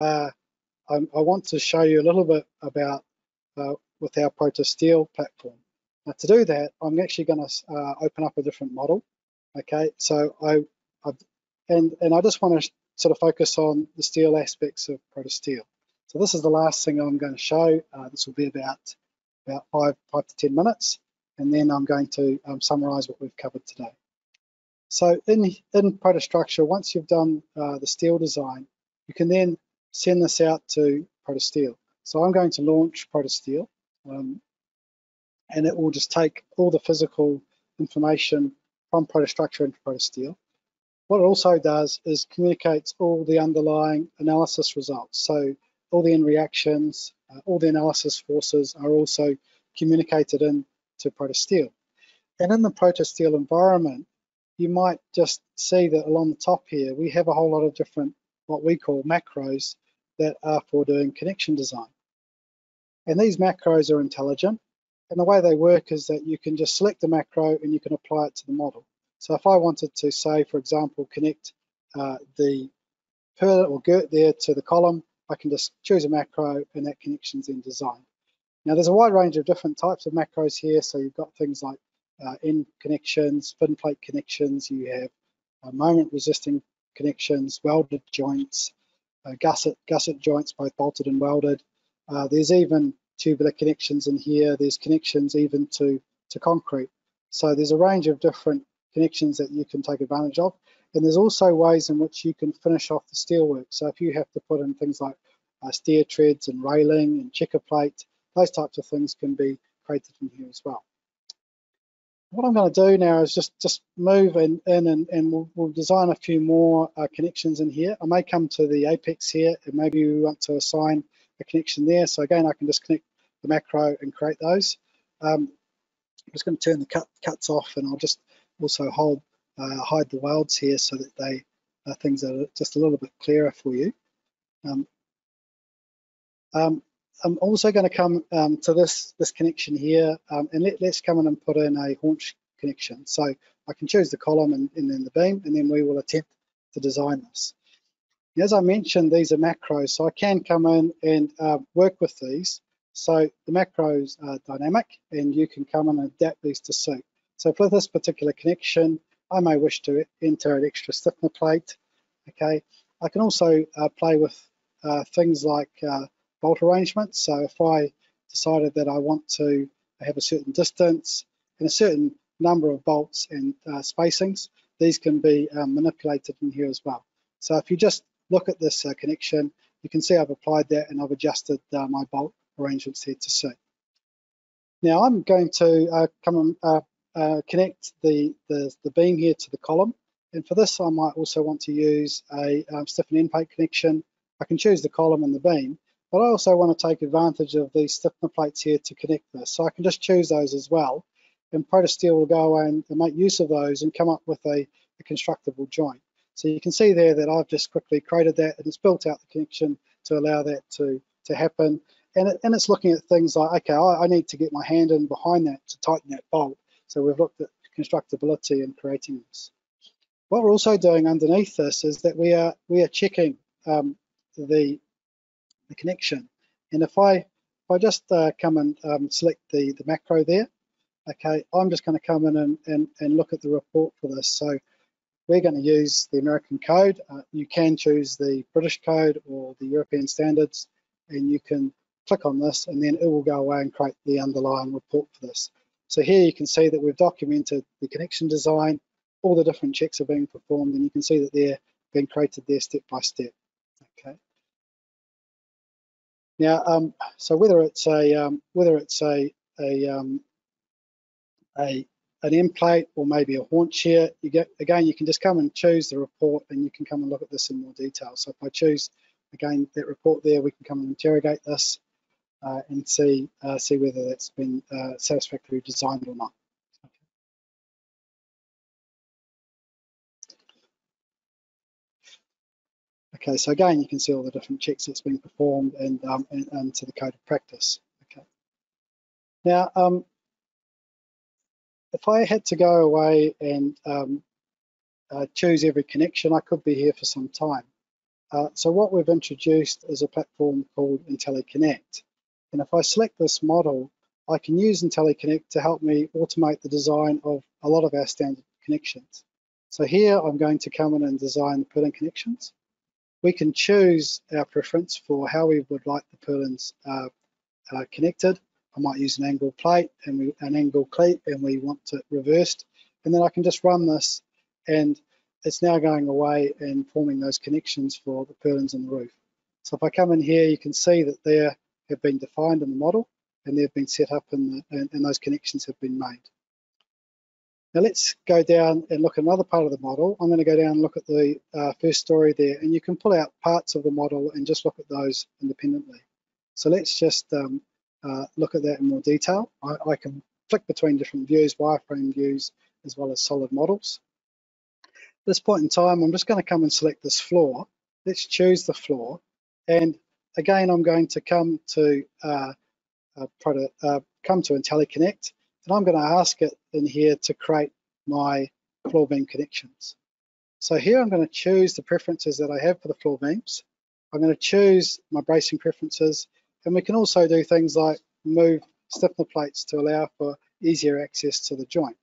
Uh, I, want to show you a little bit about uh, with our ProtaSteel platform. Now to do that, I'm actually going to uh, open up a different model. Okay, so I, I've, and and I just want to sort of focus on the steel aspects of ProtaSteel. So this is the last thing I'm going to show. Uh, this will be about about five five to ten minutes, and then I'm going to um, summarize what we've covered today. So in in ProtaStructure, once you've done uh, the steel design, you can then send this out to ProtaSteel. So I'm going to launch ProtaSteel, um, and it will just take all the physical information from ProtaStructure into ProtaSteel. What it also does is communicates all the underlying analysis results. So all the end reactions, uh, all the analysis forces are also communicated in to ProtaSteel. And in the ProtaSteel environment, you might just see that along the top here, we have a whole lot of different, what we call macros that are for doing connection design. And these macros are intelligent. And the way they work is that you can just select the macro and you can apply it to the model. So if I wanted to say, for example, connect uh, the per or girt there to the column, I can just choose a macro and that connection's in design. Now there's a wide range of different types of macros here. So you've got things like uh, end connections, fin plate connections, you have uh, moment resisting connections, welded joints, uh, gusset, gusset joints, both bolted and welded. Uh, there's even tubular connections in here. There's connections even to, to concrete. So there's a range of different connections that you can take advantage of. And there's also ways in which you can finish off the steelwork. So if you have to put in things like uh, stair treads and railing and checker plate, those types of things can be created in here as well. What I'm going to do now is just just move in, in and, and we'll, we'll design a few more uh, connections in here. I may come to the apex here and maybe we want to assign a connection there. So again, I can just connect the macro and create those. Um, I'm just going to turn the cut, cuts off and I'll just also hold hide the welds here so that they uh, things are just a little bit clearer for you. Um, um, I'm also going to come um, to this this connection here um, and let, us come in and put in a haunch connection. So I can choose the column and, and then the beam and then we will attempt to design this. As I mentioned, these are macros, so I can come in and uh, work with these. So the macros are dynamic and you can come in and adapt these to suit. So for this particular connection, I may wish to enter an extra stiffener plate. Okay, I can also uh, play with uh, things like uh, bolt arrangements. So if I decided that I want to have a certain distance and a certain number of bolts and uh, spacings, these can be um, manipulated in here as well. So if you just look at this uh, connection, you can see I've applied that and I've adjusted my bolt arrangements here to suit. Now I'm going to uh, come and uh, uh, connect the, the, the, beam here to the column. And for this, I might also want to use a um, stiffen end plate connection. I can choose the column and the beam, but I also want to take advantage of these stiffener plates here to connect this. So I can just choose those as well. And ProtaSteel will go away and, and make use of those and come up with a, a constructible joint. So you can see there that I've just quickly created that and it's built out the connection to allow that to, to happen. And, it, and it's looking at things like, okay, I, I need to get my hand in behind that to tighten that bolt. So we've looked at constructability and creating this. What we're also doing underneath this is that we are we are checking um, the the connection. And if I if I just uh, come and um, select the, the macro there, okay, I'm just going to come in and, and, and look at the report for this. So we're going to use the American code. Uh, you can choose the British code or the European standards, and you can click on this, and then it will go away and create the underlying report for this. So here you can see that we've documented the connection design, all the different checks are being performed, and you can see that they're being created there step by step. Okay. Now, um, so whether it's a um, whether it's a a, um, a an end plate or maybe a haunch here, you get again you can just come and choose the report and you can come and look at this in more detail. So if I choose again that report there, we can come and interrogate this uh, and see uh, see whether that's been uh, satisfactorily designed or not. Okay, so again, you can see all the different checks that's been performed and, um, and, and, to the code of practice. Okay. Now, um, if I had to go away and um, uh, choose every connection, I could be here for some time. Uh, so what we've introduced is a platform called IntelliConnect. And if I select this model, I can use IntelliConnect to help me automate the design of a lot of our standard connections. So here I'm going to come in and design the purlin connections. We can choose our preference for how we would like the purlins uh, uh, connected. I might use an angle plate and we, an angle cleat and we want it reversed. And then I can just run this and it's now going away and forming those connections for the purlins on the roof. So if I come in here, you can see that they have been defined in the model and they've been set up and, and, those connections have been made. Now let's go down and look at another part of the model. I'm going to go down and look at the uh, first story there and you can pull out parts of the model and just look at those independently. So let's just um, uh, look at that in more detail. I, I, can flick between different views, wireframe views, as well as solid models. At this point in time, I'm just going to come and select this floor. Let's choose the floor. And again, I'm going to come to uh, uh, uh, come to IntelliConnect, and I'm going to ask it in here to create my floor beam connections. So here I'm going to choose the preferences that I have for the floor beams. I'm going to choose my bracing preferences, and we can also do things like move stiffener plates to allow for easier access to the joint.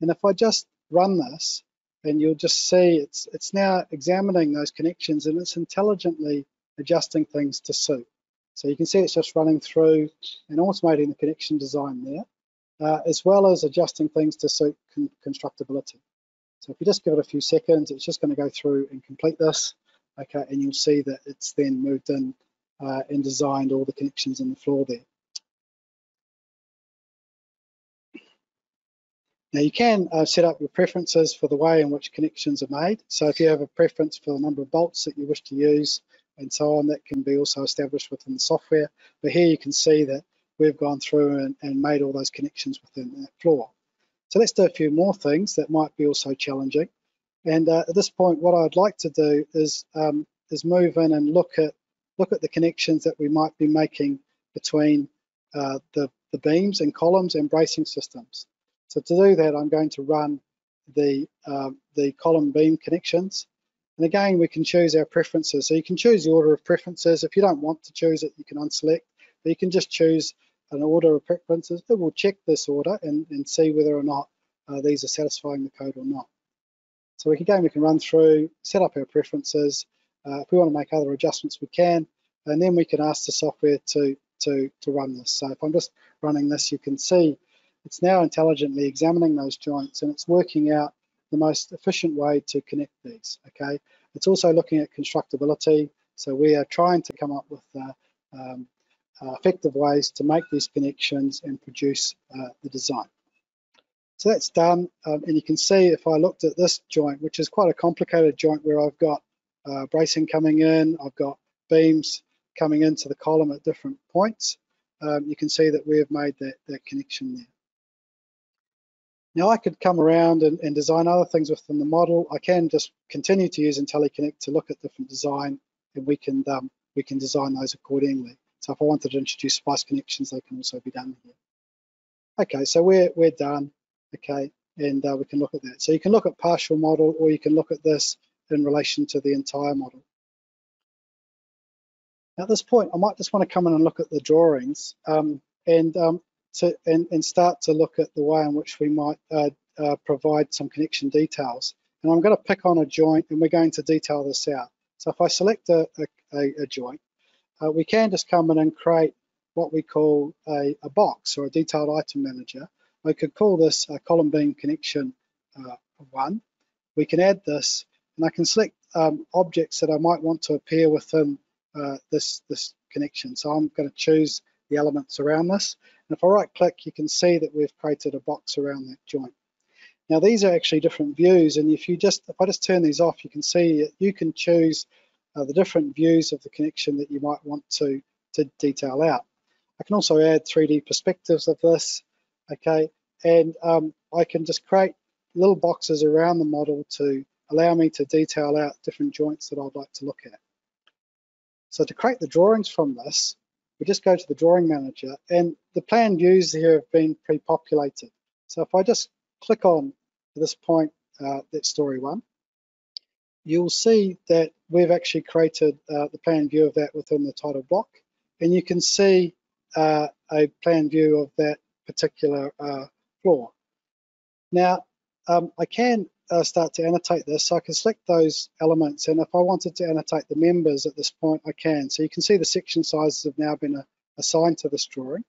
And if I just run this, and you'll just see it's it's now examining those connections and it's intelligently adjusting things to suit. So you can see it's just running through and automating the connection design there, uh, as well as adjusting things to suit con constructability. So if you just give it a few seconds, it's just going to go through and complete this, okay, and you'll see that it's then moved in uh, and designed all the connections in the floor there. Now you can uh, set up your preferences for the way in which connections are made. So if you have a preference for the number of bolts that you wish to use, and so on that can be also established within the software. But here you can see that we've gone through and, and made all those connections within that floor. So let's do a few more things that might be also challenging. And uh, at this point, what I'd like to do is um, is move in and look at look at the connections that we might be making between uh, the, the beams and columns and bracing systems. So to do that, I'm going to run the, uh, the column beam connections and again, we can choose our preferences. So you can choose the order of preferences. If you don't want to choose it, you can unselect, but you can just choose an order of preferences. It will check this order and, and see whether or not uh, these are satisfying the code or not. So we can, again, we can run through, set up our preferences. Uh, if we want to make other adjustments, we can, and then we can ask the software to, to, to run this. So if I'm just running this, you can see it's now intelligently examining those joints and it's working out the most efficient way to connect these, okay? It's also looking at constructability. So we are trying to come up with uh, um, uh, effective ways to make these connections and produce uh, the design. So that's done, um, and you can see if I looked at this joint, which is quite a complicated joint where I've got uh, bracing coming in, I've got beams coming into the column at different points, um, you can see that we have made that, that connection there. Now I could come around and, and, design other things within the model. I can just continue to use IntelliConnect to look at different design and we can um, we can design those accordingly. So if I wanted to introduce splice connections, they can also be done here. Okay, so we're, we're done, okay, and uh, we can look at that. So you can look at partial model or you can look at this in relation to the entire model. At this point, I might just want to come in and look at the drawings. Um, and um, to and, and start to look at the way in which we might uh, uh, provide some connection details. And I'm going to pick on a joint and we're going to detail this out. So if I select a, a, a joint, uh, we can just come in and create what we call a, a, box or a detailed item manager. We could call this a column beam connection uh, one. We can add this and I can select um, objects that I might want to appear within uh, this, this connection. So I'm going to choose the elements around this. And if I right click, you can see that we've created a box around that joint. Now these are actually different views and if you just, if I just turn these off, you can see you can choose uh, the different views of the connection that you might want to, to detail out. I can also add 3D perspectives of this, okay, and um, I can just create little boxes around the model to allow me to detail out different joints that I'd like to look at. So to create the drawings from this, we just go to the drawing manager and the plan views here have been pre-populated. So if I just click on this point, uh, that story one, you'll see that we've actually created uh, the plan view of that within the title block. And you can see uh, a plan view of that particular uh, floor. Now, um, I can uh, start to annotate this. So I can select those elements. And if I wanted to annotate the members at this point, I can. So you can see the section sizes have now been uh, assigned to this drawing.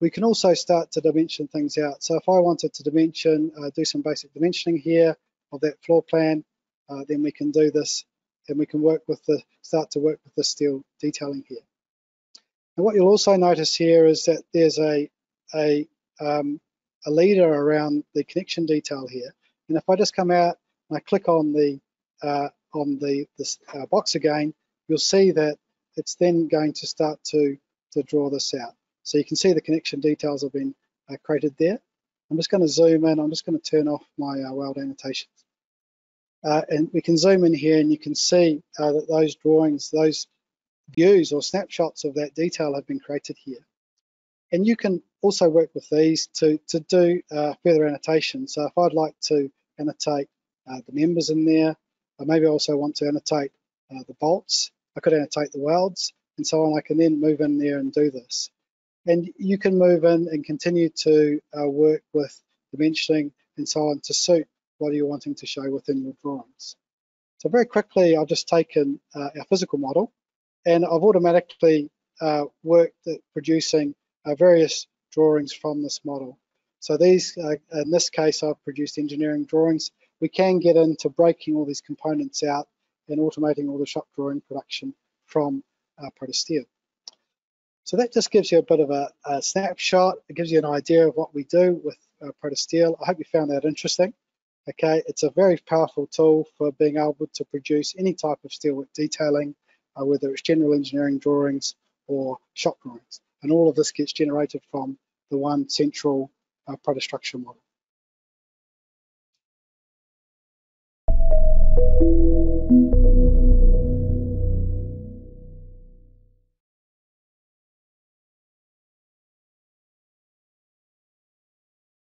We can also start to dimension things out. So if I wanted to dimension, uh, do some basic dimensioning here of that floor plan, uh, then we can do this and we can work with the, start to work with the steel detailing here. And what you'll also notice here is that there's a, a, um, a leader around the connection detail here. And if I just come out and I click on the uh, on the this uh, box again, you'll see that it's then going to start to to draw this out. So you can see the connection details have been uh, created there. I'm just going to zoom in. I'm just going to turn off my uh, weld annotations. Uh, and we can zoom in here and you can see uh, that those drawings, those views or snapshots of that detail have been created here. And you can also work with these to, to do uh, further annotation. So if I'd like to annotate uh, the members in there, I maybe also want to annotate uh, the bolts, I could annotate the welds and so on. I can then move in there and do this. And you can move in and continue to uh, work with dimensioning and so on to suit what you're wanting to show within your drawings. So very quickly, I've just taken uh, our physical model and I've automatically uh, worked at producing various drawings from this model. So these, uh, in this case, I've produced engineering drawings. We can get into breaking all these components out and automating all the shop drawing production from uh, ProtaSteel. So that just gives you a bit of a, a, snapshot. It gives you an idea of what we do with uh, ProtaSteel. I hope you found that interesting. Okay, it's a very powerful tool for being able to produce any type of steelwork detailing, uh, whether it's general engineering drawings or shop drawings. And all of this gets generated from the one central uh, structure model.